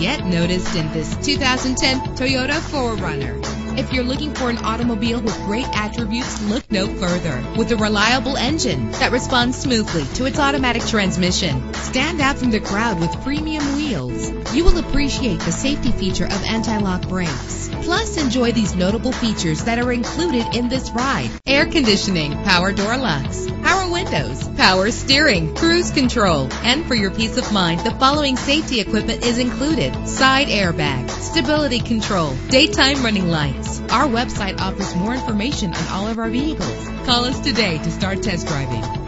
noticed in this 2010 Toyota 4Runner. If you're looking for an automobile with great attributes, look no further. With a reliable engine that responds smoothly to its automatic transmission, stand out from the crowd with premium wheels. You will appreciate the safety feature of anti-lock brakes. Plus, enjoy these notable features that are included in this ride. Air conditioning, power door locks, power windows, power steering, cruise control, and for your peace of mind, the following safety equipment is included. Side airbag, stability control, daytime running lights. Our website offers more information on all of our vehicles. Call us today to start test driving.